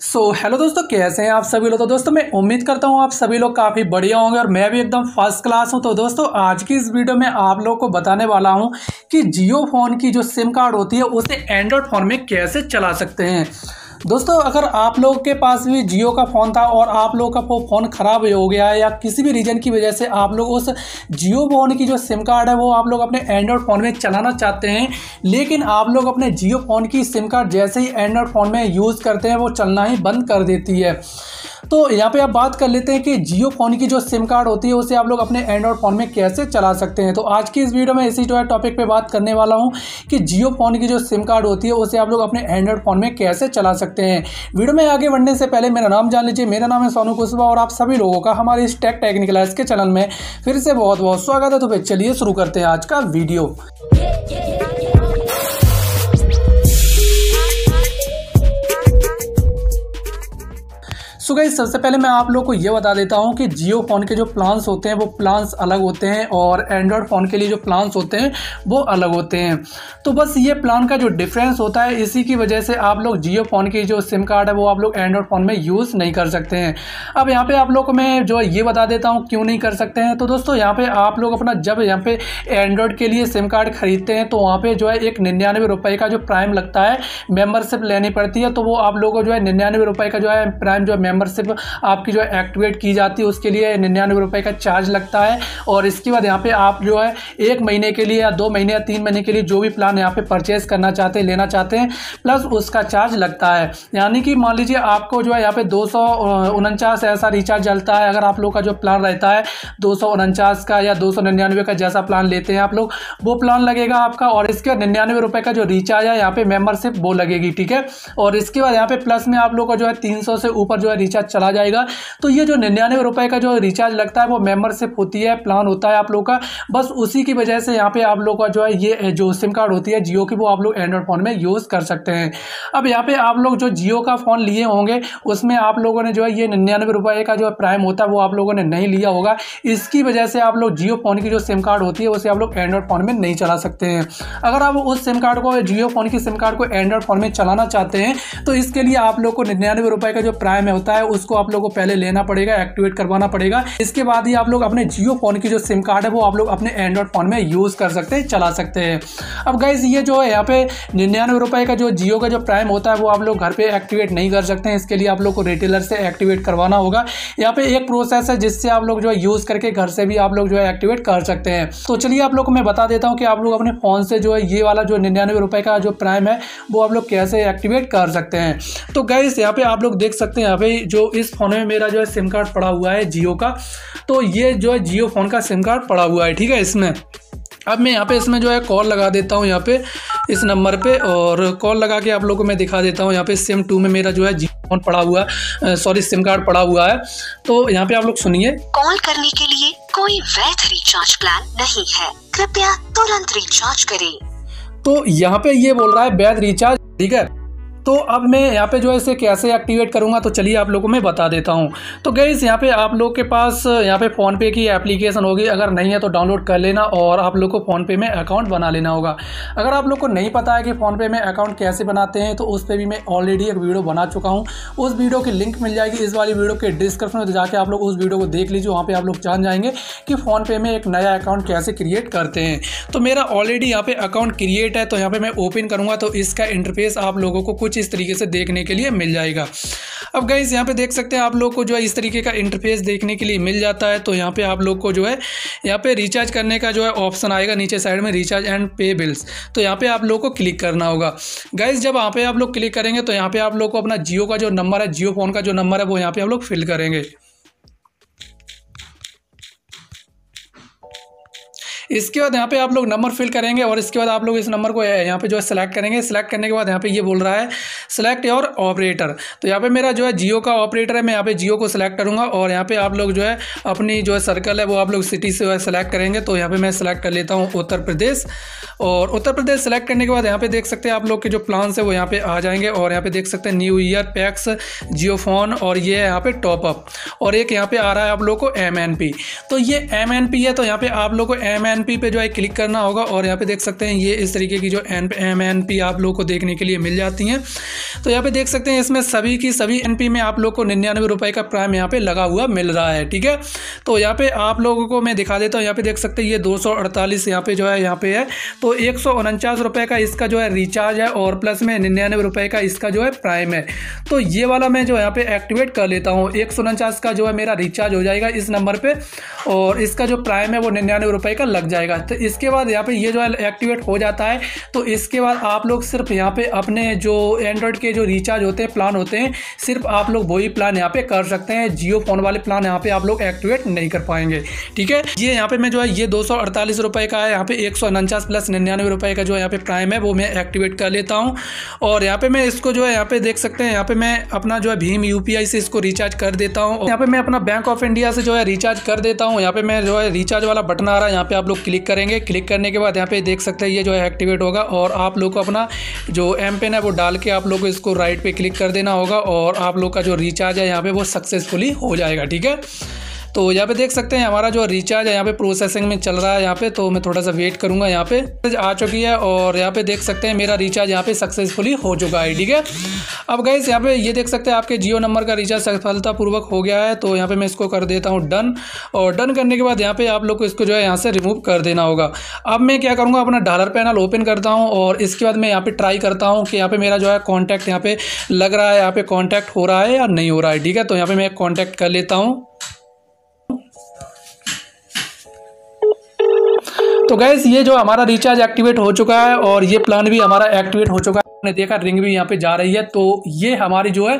सो so, hello दोस्तों कैसे हैं आप सभी लोग? तो दोस्तों मैं उम्मीद करता हूँ आप सभी लोग काफ़ी बढ़िया होंगे और मैं भी एकदम फ़र्स्ट क्लास हूँ। तो दोस्तों आज की इस वीडियो में आप लोगों को बताने वाला हूँ कि जियो फ़ोन की जो सिम कार्ड होती है उसे एंड्रॉयड फ़ोन में कैसे चला सकते हैं। दोस्तों, अगर आप लोग के पास भी जियो का फ़ोन था और आप लोग का वो फ़ोन ख़राब हो गया है या किसी भी रीज़न की वजह से आप लोग उस जियो फ़ोन की जो सिम कार्ड है, वो आप लोग अपने एंड्रॉयड फ़ोन में चलाना चाहते हैं, लेकिन आप लोग अपने जियो फ़ोन की सिम कार्ड जैसे ही एंड्रॉयड फ़ोन में यूज़ करते हैं, वो चलना ही बंद कर देती है। तो यहाँ पे आप बात कर लेते हैं कि जियो फ़ोन की जो सिम कार्ड होती है, उसे आप लोग अपने एंड्रॉयड फ़ोन में कैसे चला सकते हैं? तो आज की इस वीडियो में इसी जो है टॉपिक पे बात करने वाला हूँ कि जियो फ़ोन की जो सिम कार्ड होती है, उसे आप लोग अपने एंड्रॉयड फ़ोन में कैसे चला सकते हैं? वीडियो में आगे बढ़ने से पहले मेरा नाम जान लीजिए। मेरा नाम है सोनू कुशवा और आप सभी लोगों का हमारे इस टेक टेक्निकल के चैनल में फिर से बहुत बहुत स्वागत है। तो फिर चलिए शुरू करते हैं आज का वीडियो। गई सबसे पहले मैं आप लोग को ये बता देता हूँ कि जियो फ़ोन के जो प्लान्स होते हैं, वो प्लान्स अलग होते हैं और एंड्रॉयड फ़ोन के लिए जो प्लान्स होते हैं, वो अलग होते हैं। तो बस ये प्लान का जो डिफरेंस होता है, इसी की वजह से आप लोग जियो फ़ोन की जो सिम कार्ड है, वो आप लोग एंड्रॉयड फ़ोन में यूज़ नहीं कर सकते हैं। अब यहाँ पर आप लोग को मैं जो ये बता देता हूँ क्यों नहीं कर सकते हैं। तो दोस्तों, यहाँ पर आप लोग अपना, जब यहाँ पे एंड्रॉयड के लिए सिम कार्ड खरीदते हैं तो वहाँ पर जो है एक निन्यानवे रुपये का जो प्राइम लगता है मेम्बरशिप लेनी पड़ती है। तो वो आप लोगों को जो है, निन्यानवे रुपये का जो है प्राइम जो है मेंबरशिप आपकी जो एक्टिवेट की जाती है, उसके लिए निन्यानवे रुपये का चार्ज लगता है। और इसके बाद यहाँ पे आप जो है, एक महीने के लिए या दो महीने या तीन महीने के लिए जो भी प्लान यहाँ पे परचेज करना चाहते हैं, लेना चाहते हैं प्लस उसका चार्ज लगता है। यानी कि मान लीजिए आपको जो है, यहाँ पे दो ऐसा रिचार्ज चलता है। अगर आप लोग का जो प्लान रहता है, दो सौ उनचास का या दो सौ निन्यानवे का जैसा प्लान लेते हैं आप लोग, वो प्लान लगेगा आपका। और इसके बाद निन्यानवे रुपये का जो रिचार्ज है, यहाँ पे मेंबरशिप वो लगेगी, ठीक है? और इसके बाद यहाँ पे प्लस में आप लोग का जो है, तीन से ऊपर जो है रिचार्ज चला जाएगा। तो ये जो निन्यानवे रुपए का जो रिचार्ज लगता है, वो मेंबरशिप होती है प्लान होता है आप लोग का। बस उसी की वजह से यहाँ पे आप लोग का जो है, ये, जो सिम कार्ड होती है, जियो की, वो आप लोग एंड्रॉयड फ़ोन में यूज़ कर सकते हैं। अब यहाँ पे आप लोग जो जियो का फ़ोन लिए होंगे, उसमें आप लोगों ने जो है, ये निन्यानवे रुपये का जो प्राइम होता है, वो आप लोगों ने नहीं लिया होगा। इसकी वजह से आप लोग जियो फ़ोन की जो सिम कार्ड होती है, उसे आप लोग एंड्रॉयड फ़ोन में नहीं चला सकते हैं। अगर आप उस सिम कार्ड को, जियो फ़ोन की सिम कार्ड को एंड्रॉयड फ़ोन में चलाना चाहते हैं तो इसके लिए आप लोग को निन्यानवे रुपये का जो प्राइम होता है उसको आप लोग को पहले लेना पड़ेगा एक्टिवेट करवाना पड़ेगा इसके बाद ही आप लोग अपने जियो फ़ोन की जो सिम कार्ड है वो आप लोग अपने एंड्रॉयड फ़ोन में यूज़ कर सकते हैं चला सकते हैं अब गाइज़ ये जो है यहाँ पे निन्यानवे रुपए का जो जियो का जो प्राइम होता है वो आप लोग घर पे एक्टिवेट नहीं कर सकते हैं इसके लिए आप लोग को रिटेलर से एक्टिवेट करवाना होगा यहाँ पे एक प्रोसेस है जिससे आप लोग जो है यूज़ करके घर से भी आप लोग जो है एक्टिवेट कर सकते हैं तो चलिए आप लोग को मैं बता देता हूँ कि आप लोग अपने फ़ोन से जो है ये वाला जो निन्यानवे रुपए का जो प्राइम है वो आप लोग कैसे एक्टिवेट कर सकते हैं तो गाइस यहाँ पे आप लोग देख सकते हैं यहाँ पे जो इस फ़ोन में मेरा जो है सिम कार्ड पड़ा हुआ है जियो का तो ये जो है जियो फ़ोन का सिम कार्ड पड़ा हुआ है ठीक है इसमें। अब मैं यहाँ पे इसमें जो है कॉल लगा देता हूँ यहाँ पे इस नंबर पे और कॉल लगा के आप लोगों को मैं दिखा देता हूँ। यहाँ पे सिम टू में मेरा जो है जियो फ़ोन पड़ा हुआ है सॉरी सिम कार्ड पड़ा हुआ है। तो यहाँ पे आप लोग सुनिए। कॉल करने के लिए कोई वैध रिचार्ज प्लान नहीं है। कृपया तुरंत रिचार्ज करें। तो यहाँ पे ये बोल रहा है वैध रिचार्ज ठीक है? तो अब मैं यहाँ पे जो है इसे कैसे एक्टिवेट करूँगा तो चलिए आप लोगों को मैं बता देता हूँ। तो गई यहाँ पे आप लोग के पास, यहाँ पे फ़ोनपे की एप्लीकेशन होगी। अगर नहीं है तो डाउनलोड कर लेना और आप लोग को फ़ोनपे में अकाउंट बना लेना होगा। अगर आप लोग को नहीं पता है कि फ़ोनपे में अकाउंट कैसे बनाते हैं तो उस पर भी मैं ऑलरेडी एक वीडियो बना चुका हूँ। उस वीडियो की लिंक मिल जाएगी। इस वाली वीडियो के डिस्क्रिप्शन में तो जाके आप लोग उस वीडियो को देख लीजिए। वहाँ पर आप लोग जान जाएँगे कि फ़ोनपे में एक नया अकाउंट कैसे क्रिएट करते हैं। तो मेरा ऑलरेडी यहाँ पर अकाउंट क्रिएट है तो यहाँ पर मैं ओपन करूँगा। तो इसका इंटरफेस आप लोगों को कुछ इस तरीके से देखने देखने के लिए मिल जाएगा। अब गाइज़ यहाँ पे देख सकते हैं आप लोग को जो है इस तरीके का इंटरफेस देखने के लिए मिल जाता है। तो यहाँ पे आप लोग को जो है, यहाँ पे रिचार्ज करने का जो है ऑप्शन आएगा नीचे साइड में रिचार्ज एंड पे बिल्स तो यहाँ पे आप लोग को क्लिक करना होगा। गाइज़ जब यहाँ पे आप लोग क्लिक करेंगे तो यहाँ पे आप लोग को अपना जियो का जो नंबर है, जियो फ़ोन का जो नंबर है, वो यहाँ पे आप लोग फिल करेंगे। इसके बाद यहाँ पे आप लोग नंबर फिल करेंगे और इसके बाद आप लोग इस नंबर को यहाँ पे जो है सेलेक्ट करेंगे सेलेक्ट करने के बाद यहाँ पे ये बोल रहा है सेलेक्ट योर ऑपरेटर तो यहाँ पे मेरा जो है जियो का ऑपरेटर है मैं यहाँ पे जियो को सिलेक्ट करूँगा और यहाँ पे आप लोग जो है अपनी जो है सर्कल है वो आप लोग सिटी से जो है सेलेक्ट करेंगे तो यहाँ पे मैं सेलेक्ट कर लेता हूँ उत्तर प्रदेश और उत्तर प्रदेश सेलेक्ट करने के बाद यहाँ पे देख सकते हैं आप लोग के जो प्लान्स है वो यहाँ पे आ जाएँगे और यहाँ पे देख सकते हैं new year packs Jio phone और ये है यहाँ पे टॉपअप और एक यहाँ पे आ रहा है आप लोग को MNP तो ये MNP है तो यहाँ पे आप लोग को एम एन पी पे जो है क्लिक करना होगा और यहाँ पे देख सकते हैं ये इस तरीके की जो एन एम एन पी आप लोग को देखने के लिए मिल जाती हैं। तो यहाँ पे देख सकते हैं इसमें सभी की सभी एन पी में आप लोग को निन्यानवे रुपये का प्राइम यहाँ पे लगा हुआ मिल रहा है, ठीक है? तो यहाँ पे आप लोगों को मैं दिखा देता हूँ, यहाँ पे देख सकते हैं ये दो सौ अड़तालीस यहाँ पे जो है, यहाँ पे है। तो एक सौ उनचास रुपये का इसका जो है रिचार्ज है और प्लस में निन्यानवे रुपये का इसका जो है प्राइम है। तो ये वाला मैं जो यहाँ पे एक्टिवेट कर लेता हूँ। एक सौ उनचास का जो है मेरा रिचार्ज हो जाएगा इस नंबर पर और इसका जो प्राइम है वो निन्यानवे रुपये का लग जाएगा तो इसके बाद यहाँ पे ये जो है एक्टिवेट हो जाता है तो इसके बाद आप लोग सिर्फ़ यहाँ पे अपने जो एंड्रॉयड के जो रिचार्ज होते हैं प्लान होते हैं सिर्फ़ आप लोग वही प्लान यहाँ पे कर सकते हैं जियो फ़ोन वाले प्लान यहाँ पे आप लोग एक्टिवेट नहीं कर पाएँगे ठीक है ये यहाँ पे मैं जो है ये दो सौ का है यहाँ पे एक प्लस निन्यानवे रुपये का जो यहाँ पे प्राइम है वो मैं एक्टिवेट कर लेता हूँ और यहाँ पे मैं इसको जो है यहाँ पे देख सकते हैं यहाँ पे मैं अपना जो है भीम यूपीआई से इसको रिचार्ज कर देता हूँ यहाँ पे मैं अपना बैंक ऑफ़ इंडिया से जो है रिचार्ज कर देता हूँ यहाँ पे मैं जो है रिचार्ज वाला बटन आ रहा है यहाँ पे आप लोग क्लिक करेंगे। क्लिक करने के बाद यहाँ पे देख सकते हैं, ये जो है एक्टिवेट होगा और आप लोग को अपना जो एम पेन है वो डाल के आप लोग को इसको राइट पे क्लिक कर देना होगा और आप लोग का जो रिचार्ज है यहाँ पे वो सक्सेसफुली हो जाएगा, ठीक है? तो यहाँ पे देख सकते हैं हमारा जो रिचार्ज है यहाँ पे प्रोसेसिंग में चल रहा है यहाँ पे तो मैं थोड़ा सा वेट करूँगा यहाँ पे आ चुकी है और यहाँ पे देख सकते हैं मेरा रिचार्ज यहाँ पे सक्सेसफुली हो चुका है ठीक है अब गए यहाँ पे ये देख सकते हैं आपके जियो नंबर का रिचार्ज सफलतापूर्वक हो गया है तो यहाँ पे मैं इसको कर देता हूँ डन और डन करने के बाद यहाँ पे आप लोग को इसको जो है यहाँ से रिमूव कर देना होगा अब मैं क्या करूँगा अपना डॉलर पैनल ओपन करता हूँ और इसके बाद मैं यहाँ पे ट्राई करता हूँ कि यहाँ पे मेरा जो है कॉन्टैक्ट यहाँ पे लग रहा है यहाँ पे कॉन्टैक्ट हो रहा है या नहीं हो रहा है ठीक है तो यहाँ पे मैं कॉन्टैक्ट कर लेता हूँ तो गैस ये जो हमारा रिचार्ज एक्टिवेट हो चुका है और ये प्लान भी हमारा एक्टिवेट हो चुका है। देखा रिंग भी यहाँ पे जा रही है। तो ये हमारी जो है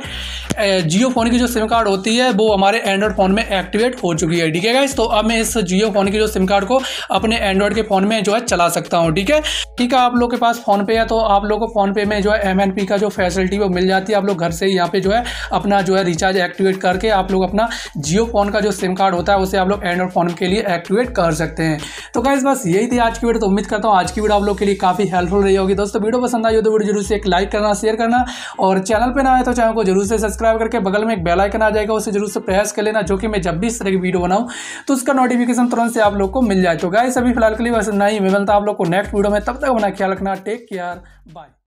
जियो फ़ोन की जो सिम कार्ड होती है, वो हमारे एंड्रॉयड फ़ोन में एक्टिवेट हो चुकी है, ठीक है गाइस तो अब मैं इस जियो फ़ोन की जो सिम कार्ड को अपने एंड्रॉयड के फ़ोन में जो है चला सकता हूँ, ठीक है? ठीक है, आप लोग के पास फ़ोन पे है तो आप लोग को फ़ोन पे में जो है एम का जो फैसिलिटी वो मिल जाती है। आप लोग घर से ही यहाँ पे जो है अपना जो है रिचार्ज एक्टिवेट करके आप लोग अपना जियो फ़ोन का जो सिम कार्ड होता है, उसे आप लोग एंड्रॉयड फ़ोन के लिए एक्टिवेट कर सकते हैं। तो गाइस बस यही थी आज की वीडियो तो उम्मीद करता हूँ आज की वीडियो आप लोग के लिए काफ़ी हेल्पफुल रही होगी। दोस्तों, वीडियो पसंद आई हो तो वीडियो ज़रूर से एक लाइक करना शेयर करना, और चैनल पर ना आए तो चैनल को ज़रूर से सब्सक्राइब करके बगल में एक बेल आइकन आ जाएगा, उसे ज़रूर से प्रेस कर लेना, जो कि मैं जब भी इस तरह की वीडियो बनाऊँ तो उसका नोटिफिकेशन तुरंत से आप लोग को मिल जाए। तो गाइस अभी फ़िलहाल के लिए बस नहीं मैं मिलता आप लोग को नेक्स्ट वीडियो में। तब तक अपना ख्याल रखना। Take care bye